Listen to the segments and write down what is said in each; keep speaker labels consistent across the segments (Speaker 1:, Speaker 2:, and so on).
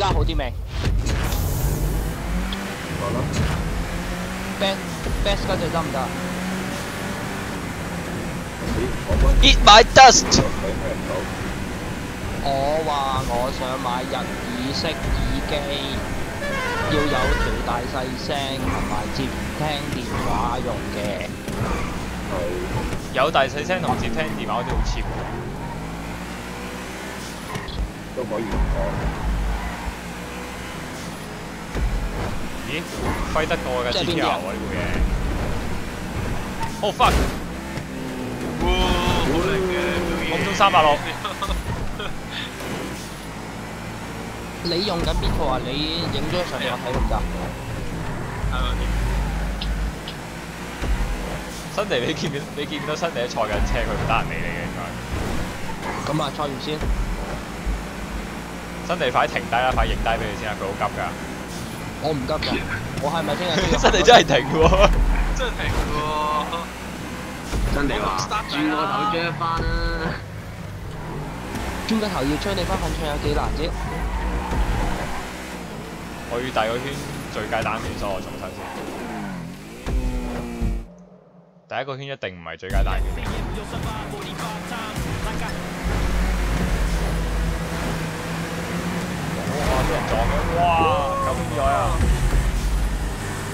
Speaker 1: 家好啲未
Speaker 2: 好啦
Speaker 1: ，？best best 嗰只得唔得？
Speaker 2: 咦
Speaker 3: ，Eat my dust！
Speaker 1: 我話我想買日耳式耳機，要有條大細聲同埋接聽電話用嘅。
Speaker 3: 有大細聲同接聽電話嗰啲好 cheap 喎。
Speaker 2: 都可以講。
Speaker 3: 咦？揮得過我嘅
Speaker 1: 即係
Speaker 3: GTR
Speaker 1: 邊啲啊
Speaker 3: 喎呢部嘢。Oh fuck！
Speaker 4: 哇，好靚嘅表現
Speaker 3: 空中三百六。
Speaker 1: 你用緊邊套啊？你影咗上嚟我睇得唔得？
Speaker 4: 係咪
Speaker 3: 新地你見唔見？你見唔到新地坐緊車，佢唔得人理你嘅應該。
Speaker 1: 咁啊，坐完先。
Speaker 3: 新地快停低啦，快影低俾佢先啦，佢好急㗎。
Speaker 1: 我唔急㗎，我係咪聽日都要
Speaker 3: 新地真係停喎。
Speaker 4: 真係停喎！
Speaker 5: 真地話轉個頭追翻啦，
Speaker 1: 轉個頭要追你翻粉腸有幾難啫？
Speaker 3: 我要第二個圈最佳單圈，所以我重新先。第一個圈一定唔係最佳單圈。哇！俾人撞嘅，哇！救命意外啊！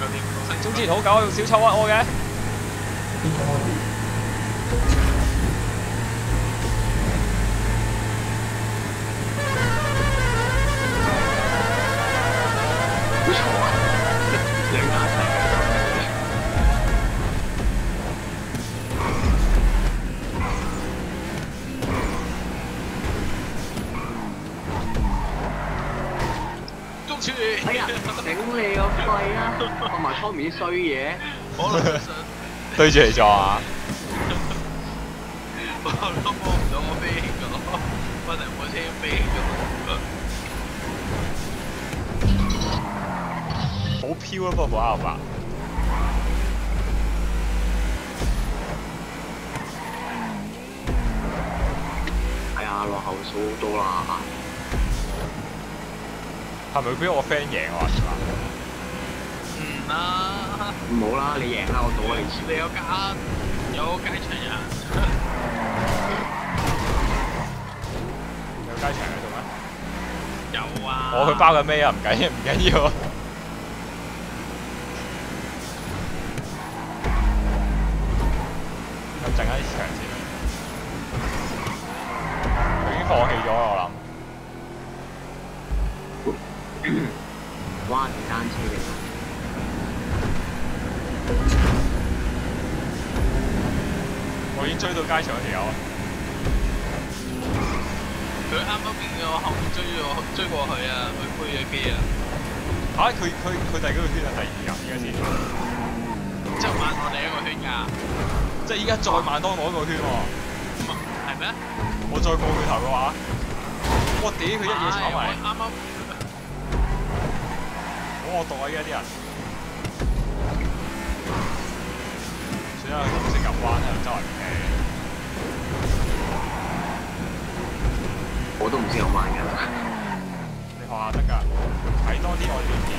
Speaker 4: 有啲
Speaker 3: 中之好狗用小丑屈我嘅。
Speaker 5: 哎呀，頂你個肺啊！同埋 Tommy 啲衰嘢，
Speaker 4: 可能想
Speaker 3: 對住嚟撞啊！
Speaker 4: 我都摸唔到我飛起咗，我成部車飛起咗。
Speaker 3: 好飄啊，不過部 R 八。
Speaker 5: 係啊，落後數好多啦。
Speaker 3: 係咪俾我 friend 贏我啊？
Speaker 4: 唔啦，
Speaker 5: 唔好啦，你贏啦，我賭你錢。
Speaker 4: 你有間有街場人，
Speaker 3: 有街場喺度咩？
Speaker 4: 有啊。
Speaker 3: 我去包緊咩啊，唔緊要，唔緊要。咁陣間啲場先。佢已經放棄咗，我諗。
Speaker 5: 哇，電單車嘅，
Speaker 3: 我已經追到街場嗰條友啊！
Speaker 4: 佢啱啱見到我後面追咗我追過去啊，佢飛咗機啊，
Speaker 3: 嚇！佢佢佢第幾個圈啊？第二啊，而家先。
Speaker 4: 即係慢我哋一個圈㗎，
Speaker 3: 即係依家再慢多我一個圈喎。
Speaker 4: 係咩？
Speaker 3: 我再過佢頭嘅話，我屌佢一嘢炒埋
Speaker 4: 啱啱
Speaker 3: 好惡毒啊！依家啲人。算啦，都唔識入彎喺度周圍飛。
Speaker 5: 我都唔知有慢㗎啦。
Speaker 3: 你學下得㗎，睇多啲我哋啲片。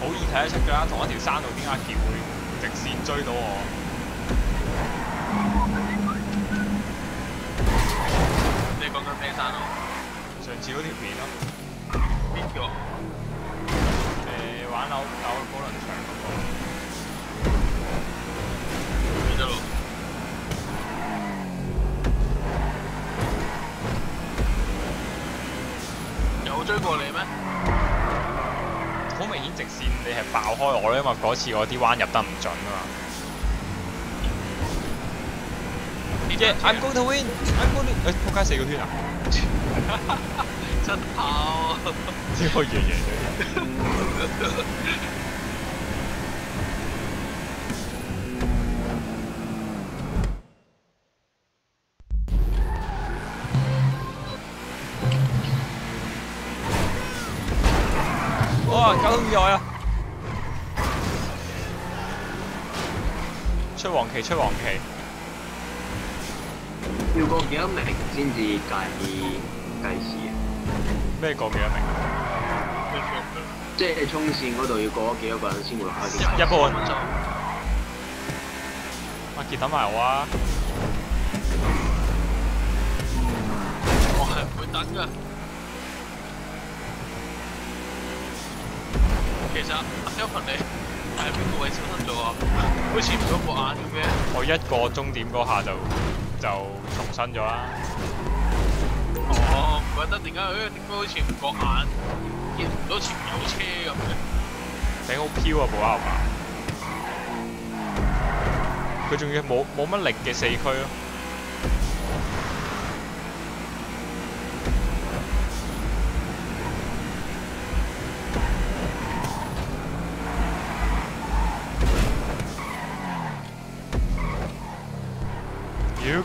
Speaker 3: 好易睇得出㗎啦，同一條山路點解橋會直線追到我？
Speaker 4: 你講緊咩山路？
Speaker 3: 上次嗰條片咯，
Speaker 4: 邊個？
Speaker 3: 誒玩扭扭保輪場嗰個，
Speaker 4: 邊度路？有追過你咩？
Speaker 3: 好明顯直線你係爆開我咧，因為嗰次我啲彎入得唔準啊嘛。Yeah, I'm going to win. I'm going to 誒，撲街四個圈啊！
Speaker 4: 真跑！
Speaker 3: 點可以贏贏咗？哇！交通意外啊！出黃旗，出黃旗。
Speaker 5: 要過幾多名先至計計時啊？
Speaker 3: 咩過幾多名？
Speaker 5: 即係衝線嗰度要過咗幾多個人先會開始
Speaker 3: 一半阿傑等埋我啊！
Speaker 4: 我係唔會等噶。其實阿 Kevin 你喺邊個位消失咗啊？好似唔到個眼咁嘅。
Speaker 3: 我一個終點嗰下就就重新咗啦。
Speaker 4: 哦，唔怪得點解誒點解好似唔覺眼，見唔到前面有車咁嘅。
Speaker 3: 頂好飄啊部 R 八，佢仲要冇冇乜力嘅四驅咯。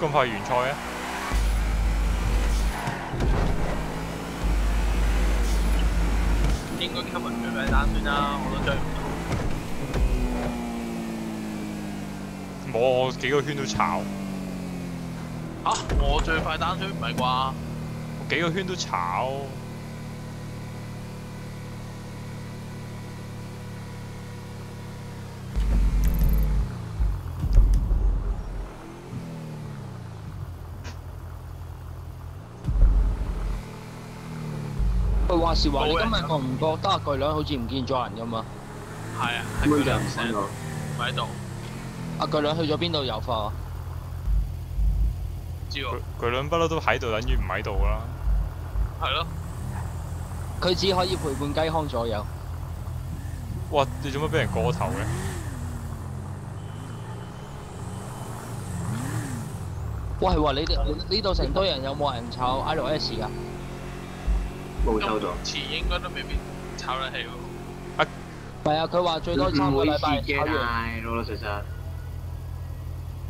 Speaker 3: 咁快完賽啊？
Speaker 4: 應該 Kevin 最快單先啦，我都追唔到。
Speaker 3: 冇，我幾個圈都炒，
Speaker 4: 啊！我最快單圈唔係啩？
Speaker 3: 我幾個圈都炒。
Speaker 1: 話時話，你今日
Speaker 4: 冇人
Speaker 1: 覺唔覺得阿巨兩好似唔見咗人咁啊？
Speaker 4: 係啊，係
Speaker 5: 根本就
Speaker 4: 佢兩
Speaker 5: 唔喺度。
Speaker 4: 唔喺度，
Speaker 1: 阿巨兩去咗邊度遊貨
Speaker 4: 知喎
Speaker 3: 佢。佢兩不嬲都喺度，等於唔喺度啦。
Speaker 4: 係咯，
Speaker 1: 佢只可以陪伴雞康左右。
Speaker 3: 哇！你做乜俾人過頭嘅？
Speaker 1: 喂，係喎，你哋呢度成堆人有冇人炒 iOS 噶？
Speaker 5: 冇抽到。
Speaker 4: 今次應該都未必炒得起喎。
Speaker 1: 唔係啊，佢話最多三個禮拜炒完。
Speaker 5: 嘅，老老實實。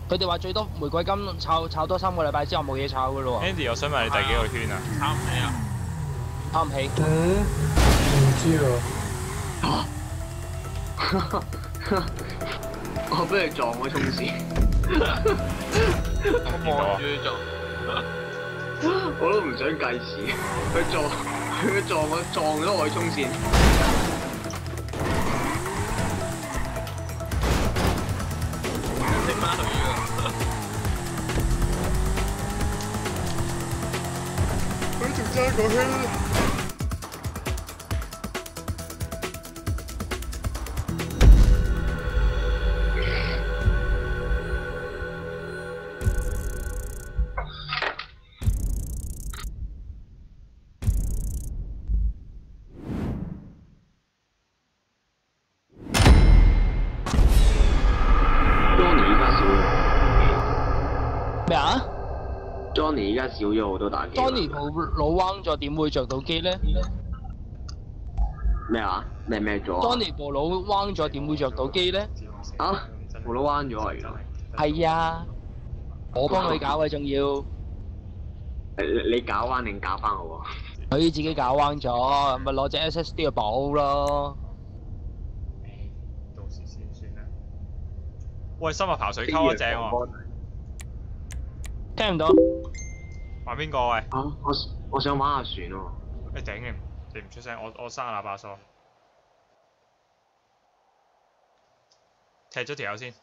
Speaker 1: 佢哋話最多玫瑰金炒炒多三個禮拜之後冇嘢炒噶咯喎
Speaker 3: ，Andy，我想問你第幾個圈啊？
Speaker 4: 炒唔起啊！
Speaker 1: 炒唔起。
Speaker 2: 嗯唔知啊，
Speaker 5: 我俾佢撞咗衝線，
Speaker 4: 我
Speaker 3: 見到啊
Speaker 4: 望住佢撞，
Speaker 5: 我都唔想計時。佢撞佢撞我撞咗我去中線。
Speaker 4: 食翻佢㗎。
Speaker 3: 佢仲爭個圈。
Speaker 5: 而家少咗好多打機。
Speaker 1: ？Johnny 部腦彎咗，點會着到機咧
Speaker 5: 咩啊？咩咩咗啊
Speaker 1: ？Johnny 部腦彎咗，點會着到機咧？
Speaker 5: 啊？我都彎咗啊！原來。
Speaker 1: 係啊，我幫佢搞嘅，仲要
Speaker 5: 你你搞彎定搞翻我啊？
Speaker 1: 佢自己搞彎咗，咪攞隻 SSD 去補咯。
Speaker 3: 到時先算啦。喂，深入刨水溝啊，正喎！
Speaker 1: 聽唔到？
Speaker 3: 話邊個喂？
Speaker 5: 啊！我我想玩下船喎。
Speaker 3: 你頂你唔你唔出聲，我我删喇叭鎖。踢咗條友先。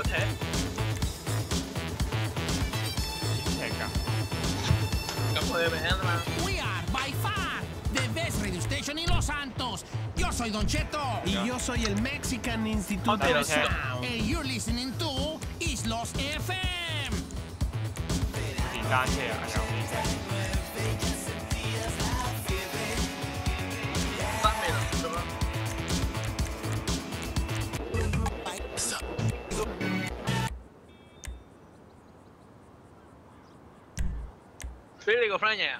Speaker 4: attack.
Speaker 6: We are by far the best radio station in Los Santos. Yo soy Don Cheto.
Speaker 7: Y yo soy el Mexican Institute of
Speaker 6: And you're listening to Islos FM.
Speaker 4: 俾你個 friend！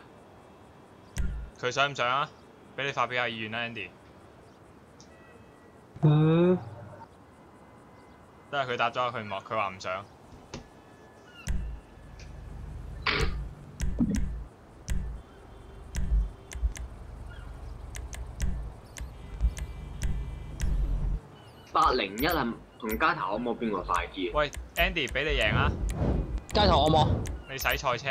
Speaker 3: 佢想唔想啊？俾你發表下意願啦，Andy。
Speaker 2: 嗯，
Speaker 3: 都係佢答咗佢冇，佢話唔想。
Speaker 5: 八零一係同街頭可唔可邊個快啲啊？
Speaker 3: 喂，Andy，俾你贏啊！
Speaker 1: 街頭我冇，
Speaker 3: 你洗賽車，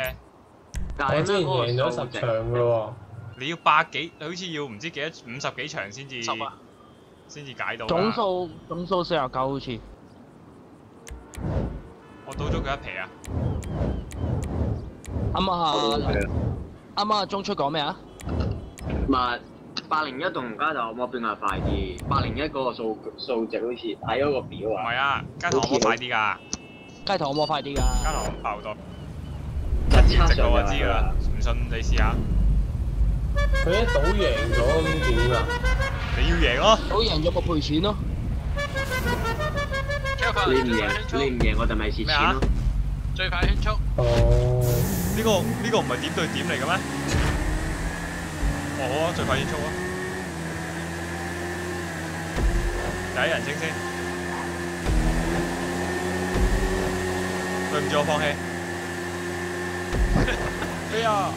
Speaker 5: 但係
Speaker 2: 我之前
Speaker 5: 嗰個
Speaker 2: 贏咗十場噶咯
Speaker 3: 你要百幾，好似要唔知幾多五十幾場先至
Speaker 4: 十啊！
Speaker 3: 先至解到㗎。
Speaker 1: 總數總數四十九好似。
Speaker 3: 我倒咗佢一皮啊！
Speaker 1: 啱啊啱啱中出講咩啊？
Speaker 5: 唔係八零一同街頭可唔可邊個快啲？八零一嗰個數數值好似睇咗個表啊，
Speaker 3: 唔係啊，街頭可快啲㗎，
Speaker 1: 街頭我冇快啲
Speaker 3: 街
Speaker 1: 㗎。
Speaker 3: 頭快好多。
Speaker 5: 一差上
Speaker 3: 我知㗎啦，唔信你試下。
Speaker 2: 佢一賭贏咗咁點啊？
Speaker 3: 你要贏咯，
Speaker 1: 我贏咗咪賠錢咯。
Speaker 5: 你唔贏
Speaker 4: 最快圈速，
Speaker 5: 你唔贏我就咪蝕錢咯。
Speaker 4: 最快圈速，
Speaker 2: 哦，
Speaker 3: 呢個呢個唔係點對點嚟嘅咩？哦好啊，最快圈速啊！第一人稱先，對唔住我放棄。哎呀。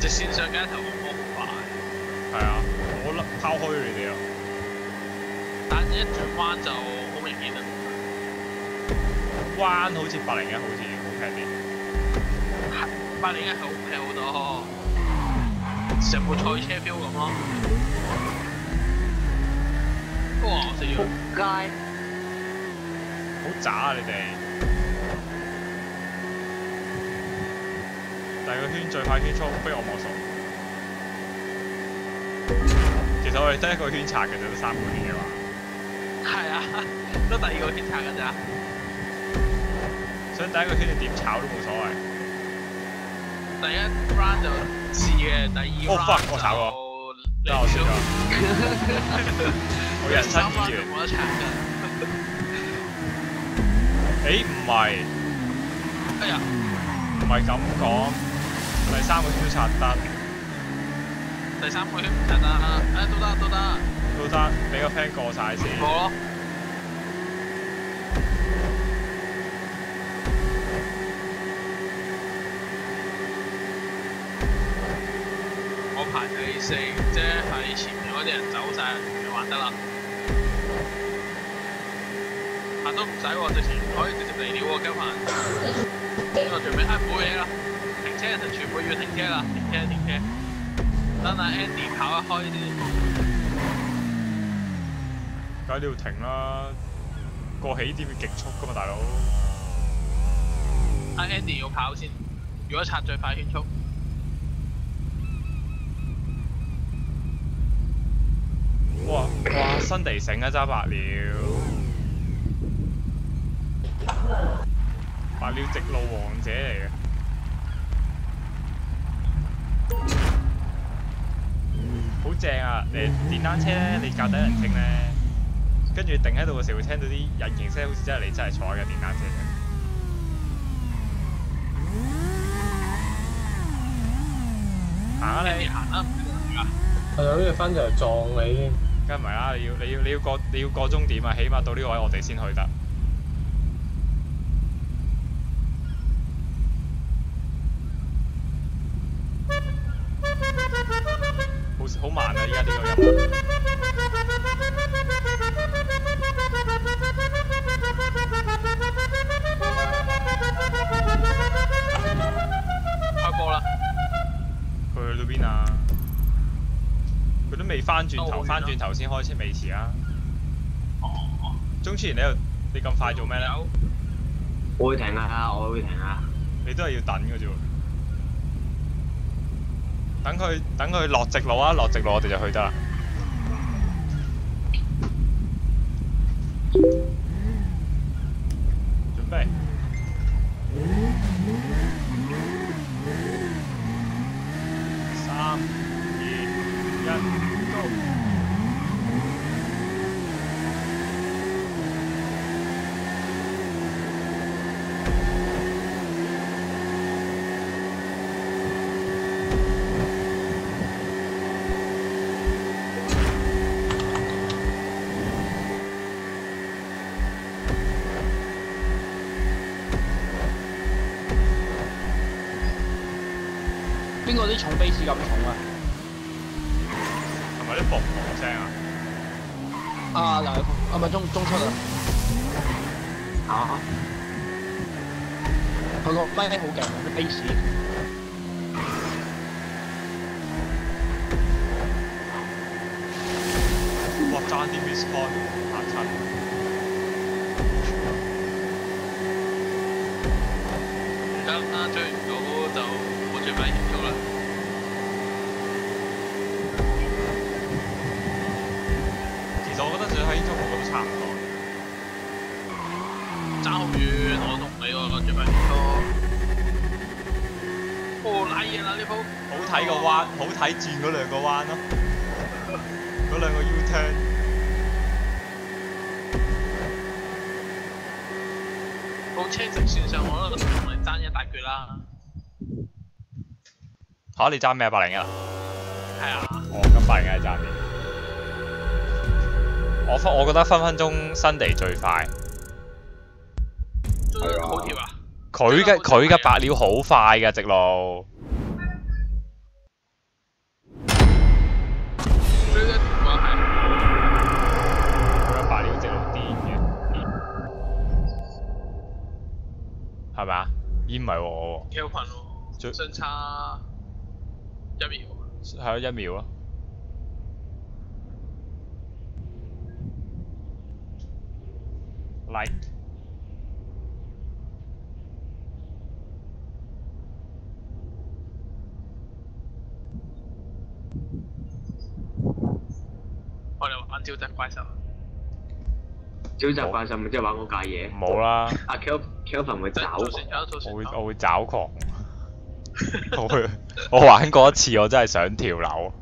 Speaker 4: 直線上街頭個波好快，
Speaker 3: 係啊，我甩拋開你哋啊！
Speaker 4: 但一轉彎就。
Speaker 3: 彎好似八零一，好似好平啲。
Speaker 4: 八零一係好平好多，成部賽車 feel 咁咯。哇！死咗！
Speaker 5: 街！
Speaker 3: 好渣啊！你哋。第二個圈最快圈速，非我莫屬。其實我哋。得一個圈拆嘅啫，得三個圈嘅話。
Speaker 4: 係啊，得第二個圈拆㗎咋。
Speaker 3: 想第一個圈你點炒都冇所謂。
Speaker 4: 第一 round 就試嘅，第二
Speaker 3: Oh,
Speaker 4: fuck，round
Speaker 3: 我炒過
Speaker 4: 就
Speaker 3: 真係我輸咗。我人生
Speaker 4: 第三 round
Speaker 3: 演員。
Speaker 4: 冇得炒㗎。
Speaker 3: 誒唔係，
Speaker 4: 哎呀，
Speaker 3: 唔係咁講。第三個圈都拆得，
Speaker 4: 第三個圈唔拆得，誒都得都得，
Speaker 3: 都得，俾個 friend 過晒先。
Speaker 4: 好咯。我即係前面嗰啲人走晒，就玩得啦。行都唔使喎，直情可以直接嚟了喎，今晚。呢個最尾啊冇嘢啦，停車就全部要停車啦，停車停車。等阿 Andy 跑一開先。
Speaker 3: 梗係都要停啦，過起點要極速噶嘛，大佬。
Speaker 4: 阿 Andy 要跑先，如果拆最快圈速，
Speaker 3: 哇哇，新地城啊，揸白鳥，白鳥直路王者嚟嘅。好正啊！誒電單車咧，你教底人稱咧，跟住定喺度嘅時候會聽到啲引擎聲，好似真係你真係坐喺架電單車嘅。行啊你！
Speaker 4: 行啦，
Speaker 2: 係啊，跟住翻就撞你添。
Speaker 3: 梗係唔係啦，你要你要你要過你要過終點啊，起碼到呢个位我哋先去得。翻轉頭，
Speaker 4: 都好遠啊
Speaker 3: 翻轉頭先開車未遲啊！
Speaker 4: 哦，
Speaker 3: 鐘前你又，你咁快做咩咧？
Speaker 5: 我會停啊！我會停啊！
Speaker 3: 你都係要等嘅啫喎。等佢等佢落直路啊！落直路我哋就去得啦。備。三、二、一，Go！
Speaker 1: 邊個啲重 base 咁重啊？
Speaker 3: 係咪啲嘣嘣聲啊！
Speaker 1: 啊，嗱，啊咪中中出啊！
Speaker 5: 啊！
Speaker 1: 佢個咪好勁啊，啲 base。
Speaker 3: 哇！爭啲 miss point 嚇親。
Speaker 4: 唔得啦，追唔到就冇最快結束啦。
Speaker 3: 其實我覺得最後英足球都差唔多。
Speaker 4: 爭好遠，我同你喎，最快結束。哦，賴嘢啦呢鋪。
Speaker 3: 好睇個彎，好睇轉嗰兩個彎咯，嗰兩個 U turn。
Speaker 4: 部車直線上我都同你爭一大橛啦。
Speaker 3: 嚇、你爭咩啊？八零一啊？
Speaker 4: 係啊，
Speaker 3: 我，咁八零一係爭啲。我分，我覺得分分鐘新地最快。
Speaker 4: 都好貼啊！
Speaker 3: 佢嘅佢嘅白料好快嘅直路。
Speaker 4: 係
Speaker 3: 咪啊？咦唔係喎
Speaker 4: 群喎，
Speaker 3: 最
Speaker 4: 相差一秒。
Speaker 3: 係咯一秒咯。Like
Speaker 4: 我哋玩招集怪獸，
Speaker 5: 沼澤怪獸咪即係玩嗰架嘢。
Speaker 3: 冇啦，
Speaker 5: 阿 Kel Kelvin 會找
Speaker 3: 我會我會找狂。我會我玩過一次，我真係想跳樓。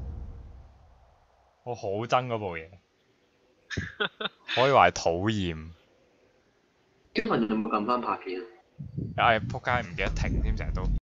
Speaker 3: 我好憎嗰部嘢，可以話係討厭。
Speaker 5: Kelvin 有冇撳翻拍片啊？
Speaker 3: 唉，仆街唔記得停添，成日都。